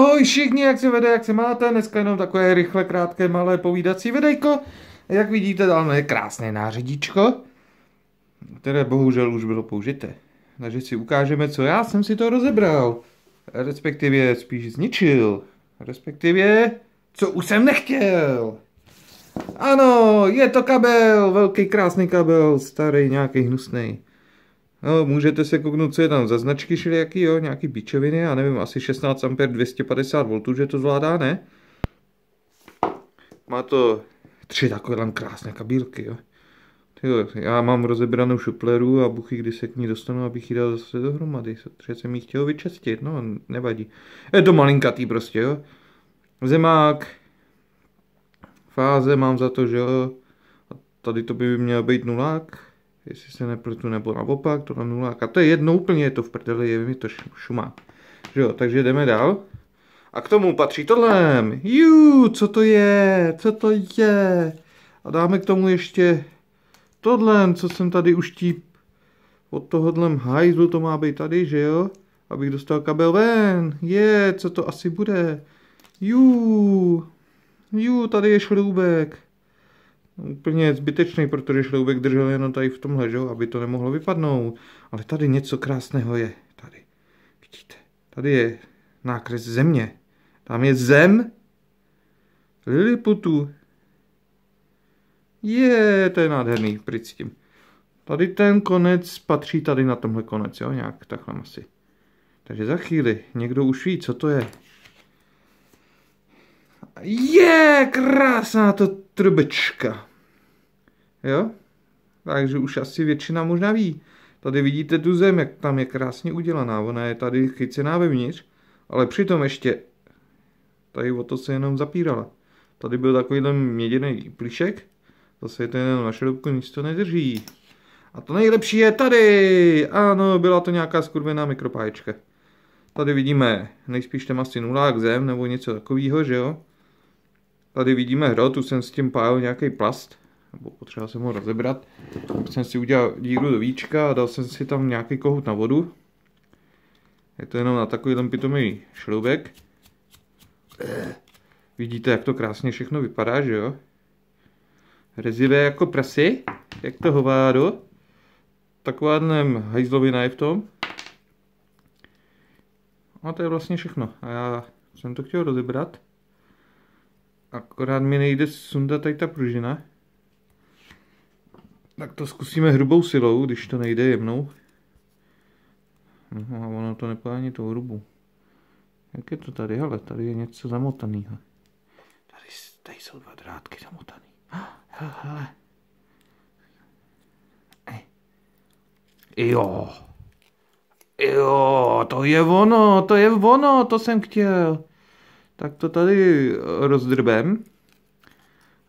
Ahoj všichni, jak se vede, jak se máte, dneska jenom takové rychle, krátké, malé povídací videjko. Jak vidíte, tam je krásné nářadíčko, které bohužel už bylo použité. Takže si ukážeme, co já jsem si to rozebral. Respektive spíš zničil. Respektive, co už jsem nechtěl. Ano, je to kabel, velký krásný kabel, starý, nějaký hnusný. No, můžete se kouknout, co je tam za značky jaký, jo, nějaký bičoviny, já nevím, asi 16 A 250 V, že to zvládá, ne? Má to tři takové krásné kabílky, jo. Tyjo, já mám rozebranou šupleru a buchy, kdy se k ní dostanu, abych ji dal zase dohromady. Třeba jsem ji chtěl vyčistit, no, nevadí. Je to malinkatý prostě, jo. Zemák, fáze mám za to, že jo. A tady to by měl být nulák, jestli se nepletu, nebo naopak, to na nulák. A to je jedno úplně, je to v prdeli, je mi to šumá. Že jo, takže jdeme dál. A k tomu patří tohle. Jú, co to je? Co to je? A dáme k tomu ještě tohle, co jsem tady už típ od tohohle hajzlu to má být tady, že jo? Abych dostal kabel ven. Je, co to asi bude? Jú, jú, tady je šroubek. Úplně zbytečný, protože šroubek držel jenom tady v tomhle, že? aby to nemohlo vypadnout. Ale tady něco krásného je. Tady. Vidíte? Tady je nákres země. Tam je zem. Liliputu. Je, to je nádherný, pryč s tím. Tady ten konec patří tady na tomhle konec, jo, nějak takhle asi. Takže za chvíli někdo už ví, co to je. Je, krásná to trubečka. Jo? Takže už asi většina možná ví. Tady vidíte tu zem, jak tam je krásně udělaná. Ona je tady chycená vevnitř, ale přitom ještě tady o to se jenom zapírala. Tady byl takový měděný plišek, zase je to jenom na šroubku, nic to nedrží. A to nejlepší je tady! Ano, byla to nějaká skurvená mikropáječka. Tady vidíme nejspíš tam asi nulák zem nebo něco takového, že jo? Tady vidíme hro, tu jsem s tím pálil nějaký plast, nebo potřeba jsem ho rozebrat. Jsem si udělal díru do víčka a dal jsem si tam nějaký kohout na vodu. Je to jenom na takový pitomý šroubek. Vidíte, jak to krásně všechno vypadá, že jo? Rezivé jako prasy, jak to hovádo. Taková hajzlovina je v tom. A to je vlastně všechno. A já jsem to chtěl rozebrat. Akorát mi nejde sundat tady ta pružina. Tak to zkusíme hrubou silou, když to nejde jemnou. No a ono to nepojde ani tou hrubu. Jak je to tady? Hele, tady je něco zamotaného. Tady, tady jsou dva drátky zamotaný. Hele, hele. Jo. Jo, to je ono, to je ono, to jsem chtěl. Tak to tady rozdrbem.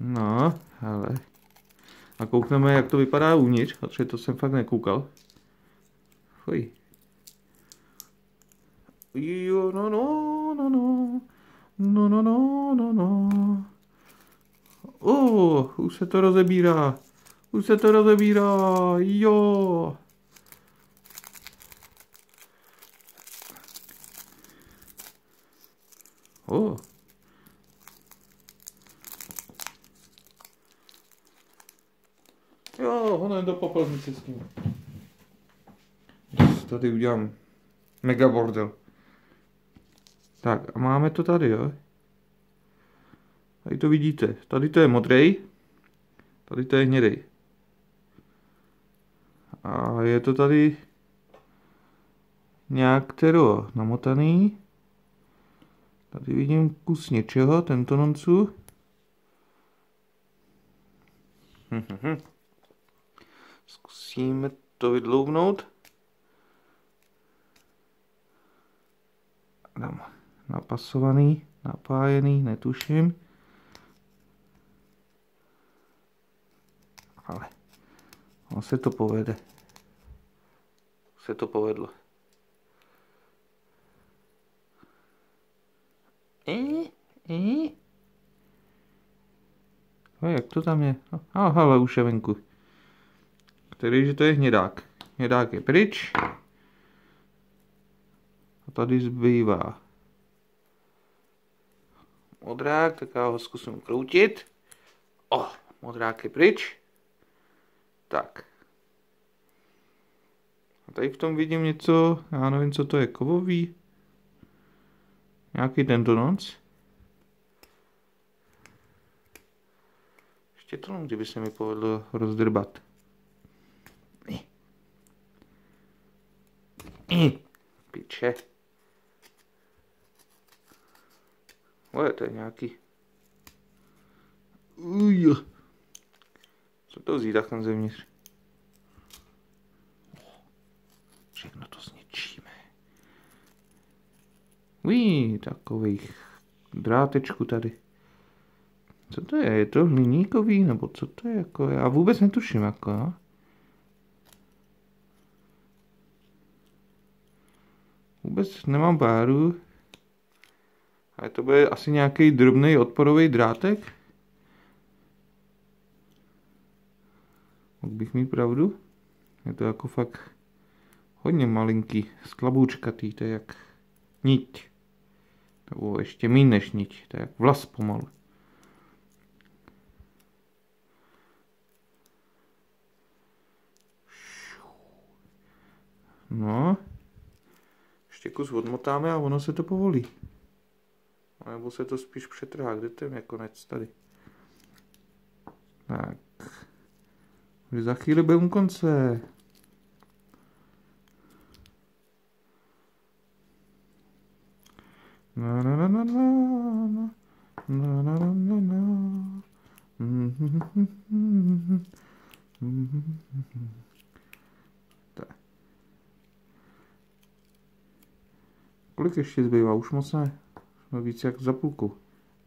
No, ale. A koukneme, jak to vypadá uvnitř, protože to jsem fakt nekoukal. Fuj. Jo, no, no, no, no. No, no, no, no, no. Uh, už se to rozebírá. Už se to rozebírá, jo. Oh. Jo, jen do popelnice s tím. Tady udělám mega bordel. Tak a máme to tady, jo. Tady to vidíte. Tady to je modrej. Tady to je hnědej. A je to tady nějak tero namotaný. Tady vidím kus něčeho, tento noncu. Zkusíme to vydloubnout. Dám napasovaný, napájený, netuším. Ale on se to povede. Se to povedlo. E, e. No, jak to tam je? A hele, už je venku. Který, že to je hnědák. Hnědák je pryč. A tady zbývá modrák, tak já ho zkusím kroutit. O, modrák je pryč. Tak. A tady v tom vidím něco, já nevím, co to je, kovový. Nějaký tendonoc. Ještě to kdyby se mi povedlo rozdrbat. Piče. Ale to je nějaký... Uj. Co to vzít tam zevnitř? Všechno to zničíme. Uj, takových drátečku tady. Co to je? Je to hliníkový, nebo co to je? Jako, já vůbec netuším, jako, no. Vůbec nemám páru. Ale to bude asi nějaký drobný odporový drátek. Mohl bych mít pravdu? Je to jako fakt hodně malinký, sklaboučkatý, to je jak niť. Nebo ještě méně než niť, to je jak vlas pomalu. No, kus odmotáme a ono se to povolí. A nebo se to spíš přetrhá. Kde ten je konec? Tady. Tak. Už za chvíli budeme u konce. Na na na na na na na na na na na tak. Kolik ještě zbývá? Už moc ne. No víc jak za půlku.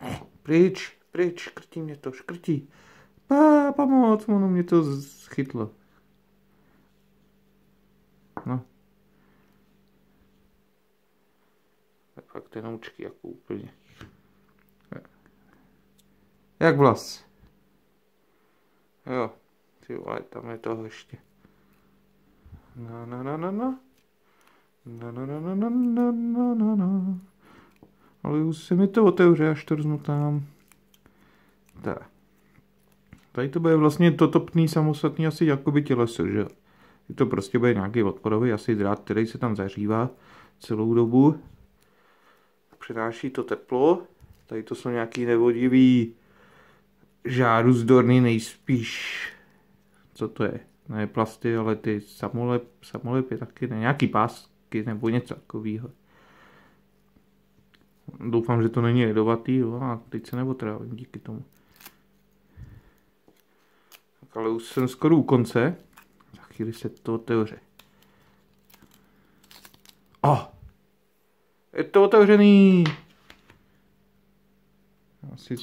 Eh, pryč, pryč, škrtí mě to, škrtí. Pá, pomoc, ono mě to schytlo. No. Tak fakt noučky jako úplně. Jak vlas. Jo, ty vole, tam je toho ještě. Na na na na na. Na na na na na na na na na. Ale už se mi to otevře, až to rozmotám. Tak. Tady to bude vlastně to topný samostatný asi jakoby těleso, že To prostě bude nějaký odporový asi drát, který se tam zařívá celou dobu. Přenáší to teplo. Tady to jsou nějaký nevodivý žáru zdorný nejspíš. Co to je? Ne plasty, ale ty samolep, samolepy taky ne. Nějaký pásky nebo něco takového. Doufám, že to není jedovatý, jo, a teď se neotrávím díky tomu. Tak ale už jsem skoro u konce. Za chvíli se to otevře. O! Oh, je to otevřený! Asi...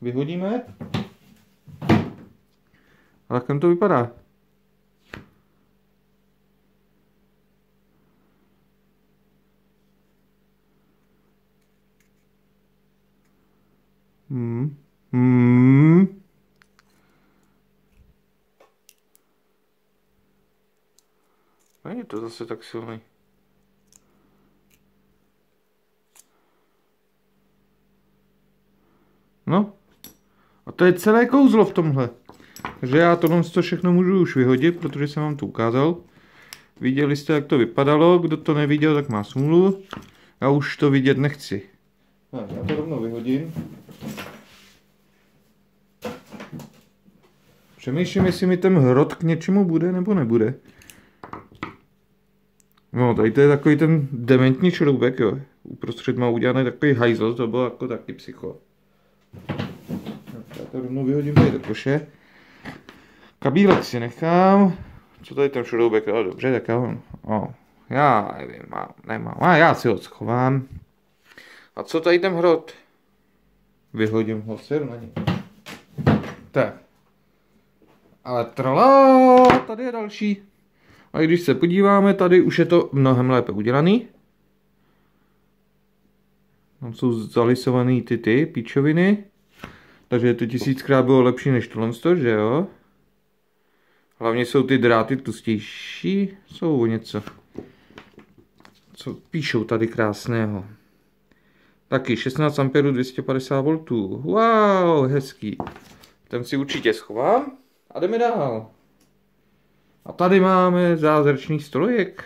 Vyhodíme. A jak to vypadá? Hmm. Hmm. Není to zase tak silný. No. A to je celé kouzlo v tomhle. Takže já tohle to všechno můžu už vyhodit, protože jsem vám to ukázal. Viděli jste, jak to vypadalo. Kdo to neviděl, tak má smůlu. Já už to vidět nechci. No, já to rovnou vyhodím. Přemýšlím, jestli mi ten hrot k něčemu bude nebo nebude. No, tady to je takový ten dementní šroubek, jo. Uprostřed má udělaný takový hajzl, to bylo jako taky psycho. Já to rovnou vyhodím tady do koše. Kabílek si nechám. Co tady ten šroubek? Jo, dobře, tak já ho... O, já nevím, mám, nemám. A já si ho schovám. A co tady ten hrot? Vyhodím ho seru na něj. Tak. Ale trala, tady je další. A když se podíváme, tady už je to mnohem lépe udělaný. Tam jsou zalisované ty ty píčoviny. Takže to tisíckrát bylo lepší než tohle, že jo? Hlavně jsou ty dráty tlustější. Jsou o něco. co píšou tady krásného. Taky 16 A 250 V. Wow, hezký. Ten si určitě schovám a jdeme dál. A tady máme zázračný strojek.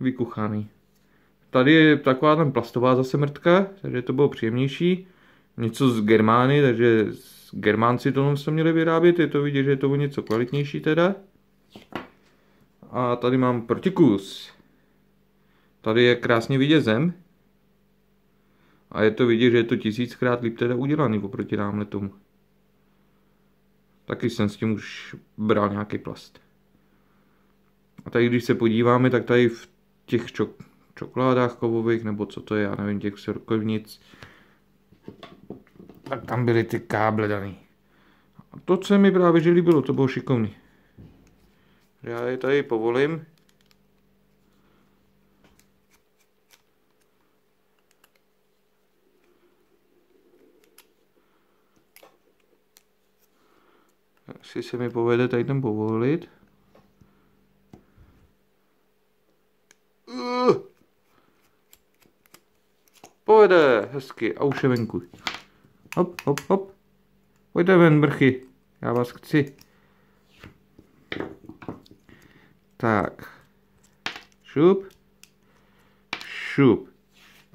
Vykuchaný. Tady je taková tam plastová zase mrtka, takže to bylo příjemnější. Něco z Germány, takže Germánci to to měli vyrábět, je to vidět, že je to něco kvalitnější teda. A tady mám protikus. Tady je krásně vidět zem. A je to vidět, že je to tisíckrát líp teda udělaný oproti námhle tomu. Taky jsem s tím už bral nějaký plast. A tady když se podíváme, tak tady v těch čok čokoládách kovových, nebo co to je, já nevím, těch srkovnic, tak tam byly ty káble daný. A to, co mi právě že líbilo, to bylo šikovný. Já je tady povolím. Jestli se mi povede tady ten povolit. Uh! Povede, hezky, a už je venku. Hop, hop, hop. Pojďte ven, brchy. Já vás chci. Tak. Šup. Šup.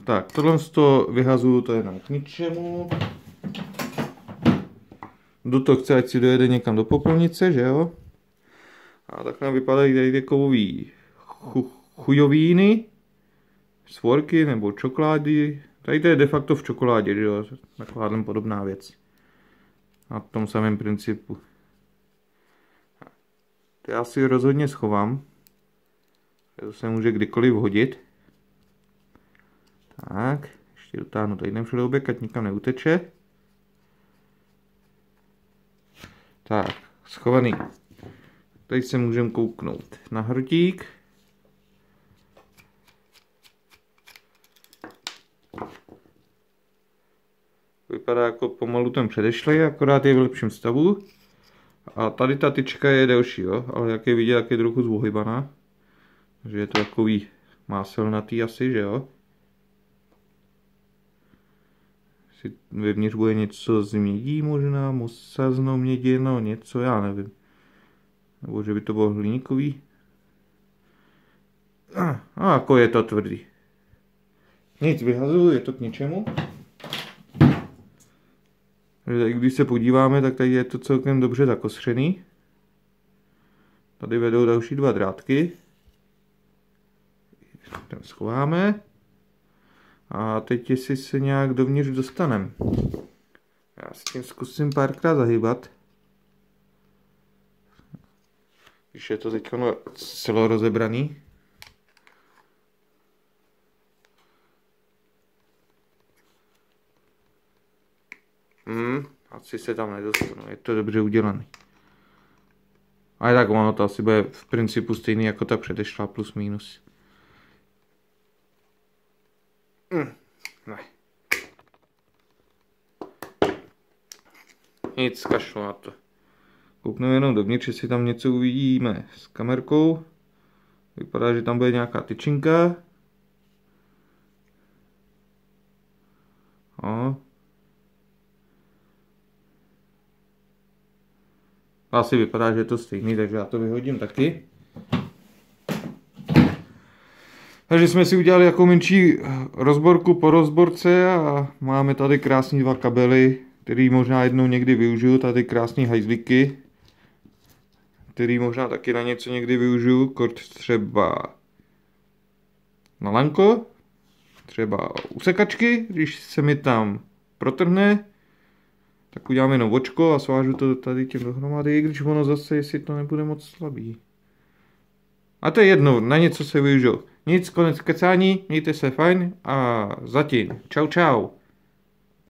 Tak, tohle z toho vyhazuju, to je nám k ničemu. Do toho chce, ať si dojede někam do popelnice, že jo? A tak nám vypadají tady kovový chu, chujovíny, svorky nebo čokolády. Tady to je de facto v čokoládě, že jo? Taková podobná věc. Na tom samém principu. To já si rozhodně schovám. To se může kdykoliv hodit. Tak, ještě dotáhnu tady ten šroubek, ať nikam neuteče. Tak, schovaný. Tady se můžeme kouknout na hrtík. Vypadá jako pomalu ten předešlý, akorát je v lepším stavu. A tady ta tyčka je delší, jo? ale jak je vidět, jak je trochu zvohybaná. Takže je to takový máselnatý asi, že jo? Si vevnitř bude něco z mědí možná, mosazno měděno, něco, já nevím. Nebo že by to bylo hliníkový. A, a jako je to tvrdý. Nic, vyhazuju, je to k ničemu. Když se podíváme, tak tady je to celkem dobře zakostřený. Tady vedou další dva drátky. Ten schováme. A teď jestli se nějak dovnitř dostaneme. Já s tím zkusím párkrát zahýbat. Když je to teď celo rozebraný. Hmm, asi se tam nedostanu, je to dobře udělaný. Ale tak ono to asi bude v principu stejný jako ta předešlá plus minus. Hmm, ne. Nic, kašlu na to. Kouknu jenom dovnitř, jestli tam něco uvidíme s kamerkou. Vypadá, že tam bude nějaká tyčinka. O, Asi vypadá, že je to stejný, takže já to vyhodím taky. Takže jsme si udělali jako menší rozborku po rozborce a máme tady krásný dva kabely, který možná jednou někdy využiju, tady krásný hajzlíky, který možná taky na něco někdy využiju, kort třeba na lanko, třeba usekačky, když se mi tam protrhne, tak udělám jenom očko a svážu to tady tím dohromady, i když ono zase, jestli to nebude moc slabý. A to je jedno, na něco se využil. Nic, konec kecání, mějte se fajn a zatím. Čau čau.